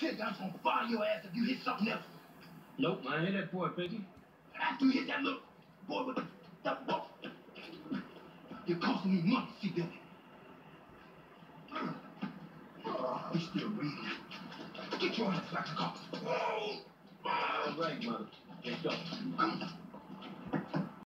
Ted Don's gonna fire your ass if you hit something else. Nope, I ain't hit that boy, Pinky. After you hit that little boy with the, that ball. You're costing me money, see that? He's still reading. Get your ass back to the car. All right, mother. Let's go.